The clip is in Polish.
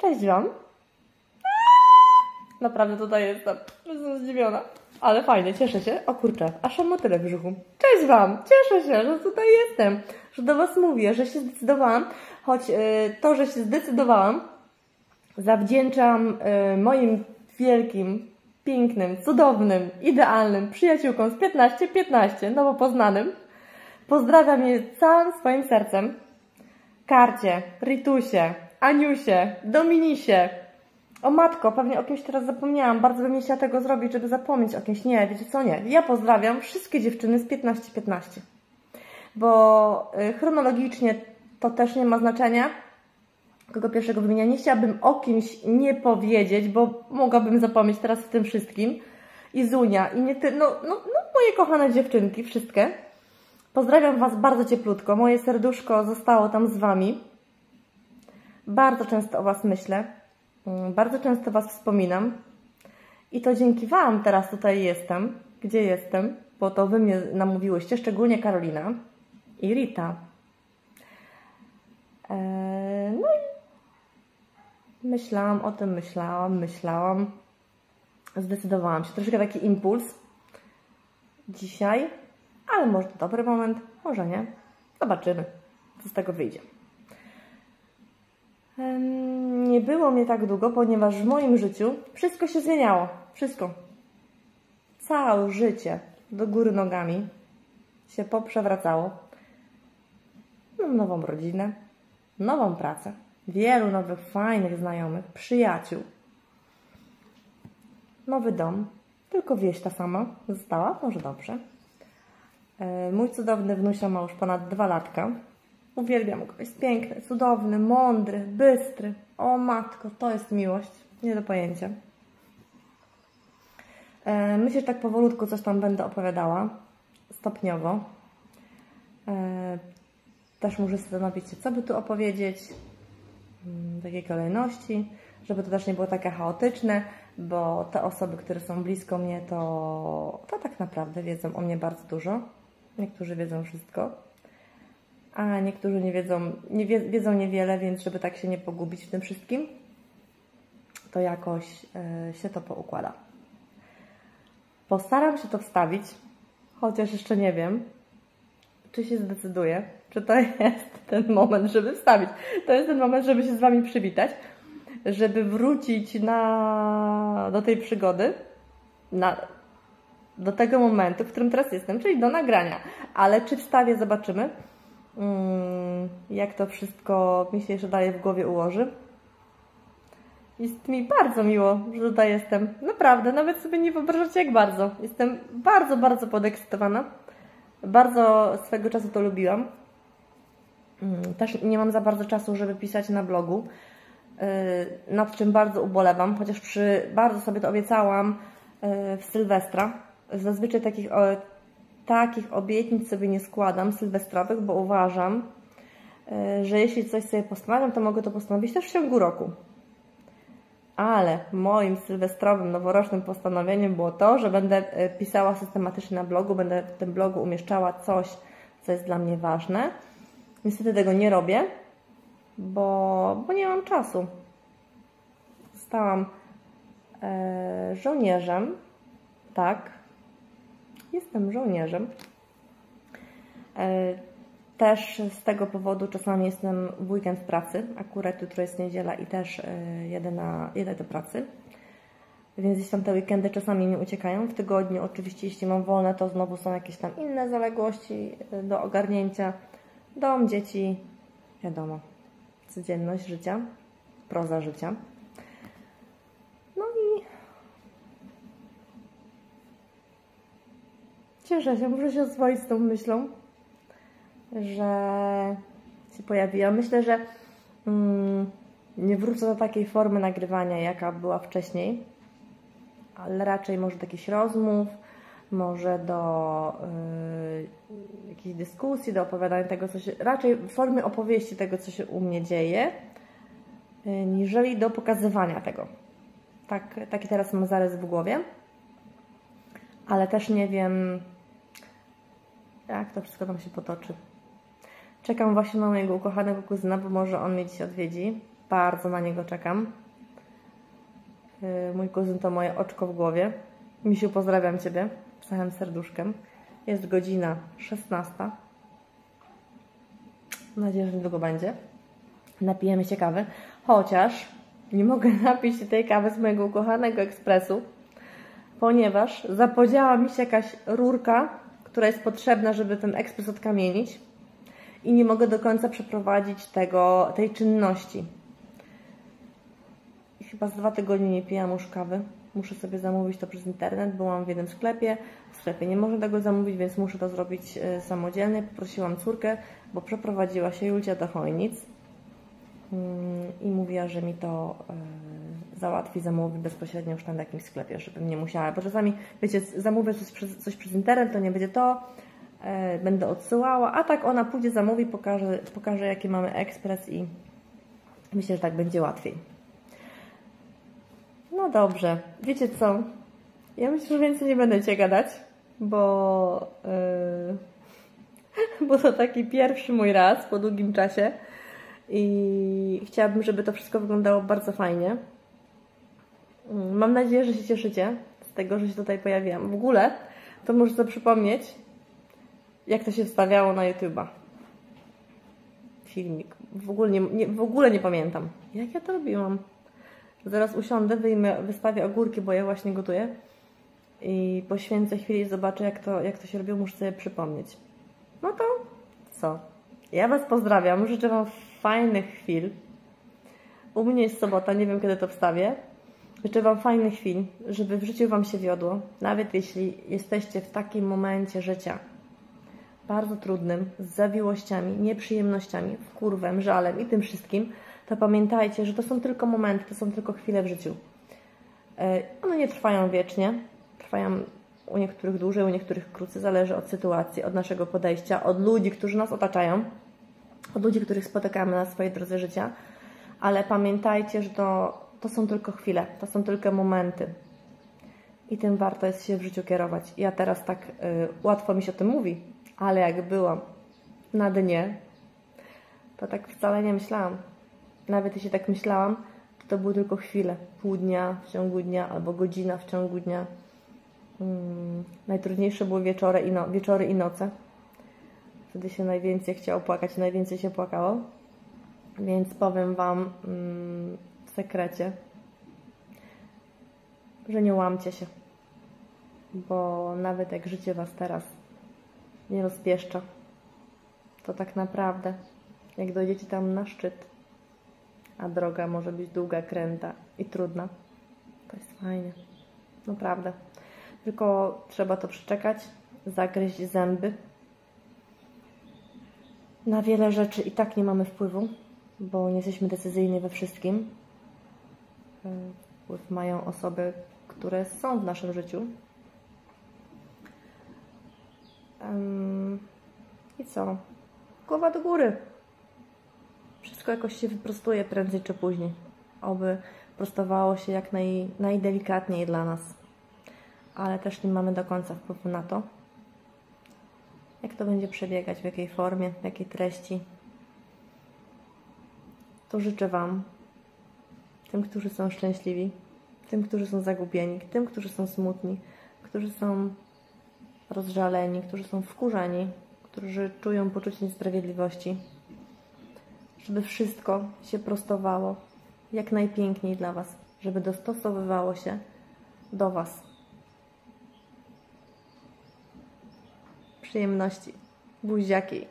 Cześć Wam. Naprawdę tutaj jestem. Jestem zdziwiona. Ale fajnie, cieszę się. O kurczę, aż mam motyle w brzuchu. Cześć Wam! Cieszę się, że tutaj jestem. Że do Was mówię, że się zdecydowałam. Choć yy, to, że się zdecydowałam, zawdzięczam yy, moim wielkim, pięknym, cudownym, idealnym przyjaciółkom z 15-15, nowo poznanym. Pozdrawiam je całym swoim sercem. Karcie, Ritusie, Aniusie, Dominisie. O matko, pewnie o kimś teraz zapomniałam. Bardzo bym nie chciała tego zrobić, żeby zapomnieć o kimś. Nie, wiecie co, nie. Ja pozdrawiam wszystkie dziewczyny z 15-15. Bo y, chronologicznie to też nie ma znaczenia, kogo pierwszego wymienia. Nie chciałabym o kimś nie powiedzieć, bo mogłabym zapomnieć teraz w tym wszystkim. I Zunia, i nie ty, no, no, no moje kochane dziewczynki, wszystkie. Pozdrawiam Was bardzo cieplutko. Moje serduszko zostało tam z Wami. Bardzo często o Was myślę. Bardzo często Was wspominam. I to dzięki Wam teraz tutaj jestem, gdzie jestem, bo to Wy mnie namówiłyście, szczególnie Karolina i Rita. Eee, no i myślałam o tym, myślałam, myślałam. Zdecydowałam się. Troszkę taki impuls dzisiaj, ale może dobry moment, może nie. Zobaczymy, co z tego wyjdzie. Nie było mnie tak długo, ponieważ w moim życiu wszystko się zmieniało. Wszystko. Całe życie do góry nogami się poprzewracało. Mam nową rodzinę, nową pracę, wielu nowych, fajnych znajomych, przyjaciół. Nowy dom, tylko wieś ta sama została, może dobrze. E, mój cudowny wnusio ma już ponad dwa latka. Uwielbiam go. Jest piękny, cudowny, mądry, bystry. O matko, to jest miłość. Nie do pojęcia. E, myślę, że tak powolutku coś tam będę opowiadała. Stopniowo. E, też muszę zastanowić się, co by tu opowiedzieć. W jakiej kolejności. Żeby to też nie było takie chaotyczne, bo te osoby, które są blisko mnie, to, to tak naprawdę wiedzą o mnie bardzo dużo. Niektórzy wiedzą wszystko a niektórzy nie wiedzą, nie wie, wiedzą niewiele, więc żeby tak się nie pogubić w tym wszystkim, to jakoś y, się to poukłada. Postaram się to wstawić, chociaż jeszcze nie wiem, czy się zdecyduję, czy to jest ten moment, żeby wstawić. To jest ten moment, żeby się z Wami przywitać, żeby wrócić na, do tej przygody, na, do tego momentu, w którym teraz jestem, czyli do nagrania. Ale czy wstawię, zobaczymy. Mm, jak to wszystko mi się jeszcze dalej w głowie ułoży. Jest mi bardzo miło, że tutaj jestem. Naprawdę, nawet sobie nie wyobrażacie jak bardzo. Jestem bardzo, bardzo podekscytowana. Bardzo swego czasu to lubiłam. Mm, też nie mam za bardzo czasu, żeby pisać na blogu, y, nad czym bardzo ubolewam, chociaż przy, bardzo sobie to obiecałam y, w Sylwestra. Zazwyczaj takich takich obietnic sobie nie składam sylwestrowych, bo uważam, e, że jeśli coś sobie postanawiam, to mogę to postanowić też w ciągu roku. Ale moim sylwestrowym, noworocznym postanowieniem było to, że będę e, pisała systematycznie na blogu, będę w tym blogu umieszczała coś, co jest dla mnie ważne. Niestety tego nie robię, bo, bo nie mam czasu. Zostałam e, żołnierzem, tak, jestem żołnierzem. E, też z tego powodu czasami jestem w weekend w pracy. Akurat jutro jest niedziela i też e, jedę, na, jedę do pracy. Więc gdzieś tam te weekendy czasami mi uciekają. W tygodniu oczywiście, jeśli mam wolne, to znowu są jakieś tam inne zaległości e, do ogarnięcia. Dom, dzieci, wiadomo, codzienność życia, proza życia. Cieszę się, muszę się oswoić z tą myślą, że się pojawiła. Myślę, że mm, nie wrócę do takiej formy nagrywania, jaka była wcześniej, ale raczej może do jakichś rozmów, może do y, jakiejś dyskusji, do opowiadania tego, co się. raczej formy opowieści tego, co się u mnie dzieje, y, niżeli do pokazywania tego. Tak, taki teraz mam zarys w głowie, ale też nie wiem, jak to wszystko tam się potoczy. Czekam właśnie na mojego ukochanego kuzyna, bo może on mnie dziś odwiedzi. Bardzo na niego czekam. Yy, mój kuzyn to moje oczko w głowie. Misiu, pozdrawiam Ciebie całym serduszkiem. Jest godzina 16. Mam nadzieję, że niedługo będzie. Napijemy się kawy. Chociaż nie mogę napić tej kawy z mojego ukochanego ekspresu, ponieważ zapodziała mi się jakaś rurka, która jest potrzebna, żeby ten ekspres odkamienić i nie mogę do końca przeprowadzić tego, tej czynności. Chyba z dwa tygodnie nie pijam już kawy. Muszę sobie zamówić to przez internet. Byłam w jednym sklepie. W sklepie nie można tego zamówić, więc muszę to zrobić e, samodzielnie. Poprosiłam córkę, bo przeprowadziła się Julcia do Chojnic mm, i mówiła, że mi to e, załatwi zamówić bezpośrednio już tam w jakimś sklepie, żebym nie musiała. Bo czasami, wiecie, zamówię coś przez, coś przez internet, to nie będzie to, e, będę odsyłała, a tak ona pójdzie, zamówi, pokaże, pokaże jaki mamy ekspres i myślę, że tak będzie łatwiej. No dobrze, wiecie co? Ja myślę, że więcej nie będę Cię gadać, bo, yy, bo to taki pierwszy mój raz po długim czasie i chciałabym, żeby to wszystko wyglądało bardzo fajnie. Mam nadzieję, że się cieszycie z tego, że się tutaj pojawiłam. W ogóle to muszę sobie przypomnieć, jak to się wstawiało na YouTube'a. Filmik. W ogóle nie, nie, w ogóle nie pamiętam. Jak ja to robiłam? Zaraz usiądę, wyjmę, wystawię ogórki, bo ja właśnie gotuję. I poświęcę chwilę i zobaczę, jak to, jak to się robiło. Muszę sobie przypomnieć. No to co? Ja Was pozdrawiam. Życzę Wam fajnych chwil. U mnie jest sobota, nie wiem kiedy to wstawię. Życzę Wam fajnych chwil, żeby w życiu Wam się wiodło. Nawet jeśli jesteście w takim momencie życia bardzo trudnym, z zawiłościami, nieprzyjemnościami, wkurwem, żalem i tym wszystkim, to pamiętajcie, że to są tylko momenty, to są tylko chwile w życiu. E, one nie trwają wiecznie, trwają u niektórych dłużej, u niektórych krócej, zależy od sytuacji, od naszego podejścia, od ludzi, którzy nas otaczają, od ludzi, których spotykamy na swojej drodze życia, ale pamiętajcie, że to, to są tylko chwile, to są tylko momenty. I tym warto jest się w życiu kierować. Ja teraz tak y, łatwo mi się o tym mówi, ale jak byłam na dnie, to tak wcale nie myślałam nawet jeśli tak myślałam, to to były tylko chwile, pół dnia w ciągu dnia albo godzina w ciągu dnia. Hmm. Najtrudniejsze były wieczory i, no, wieczory i noce. Wtedy się najwięcej chciało płakać, najwięcej się płakało. Więc powiem Wam hmm, w sekrecie, że nie łamcie się. Bo nawet jak życie Was teraz nie rozpieszcza, to tak naprawdę, jak dojdziecie tam na szczyt, a droga może być długa, kręta i trudna. To jest fajnie. Naprawdę. Tylko trzeba to przeczekać, zagryźć zęby. Na wiele rzeczy i tak nie mamy wpływu, bo nie jesteśmy decyzyjni we wszystkim. Wpływ mają osoby, które są w naszym życiu. I co? Głowa do góry wszystko jakoś się wyprostuje prędzej czy później. Oby prostowało się jak naj, najdelikatniej dla nas. Ale też nie mamy do końca wpływu na to, jak to będzie przebiegać, w jakiej formie, w jakiej treści. To życzę Wam, tym, którzy są szczęśliwi, tym, którzy są zagubieni, tym, którzy są smutni, którzy są rozżaleni, którzy są wkurzeni, którzy czują poczucie niesprawiedliwości żeby wszystko się prostowało jak najpiękniej dla Was, żeby dostosowywało się do Was. Przyjemności. Buziaki.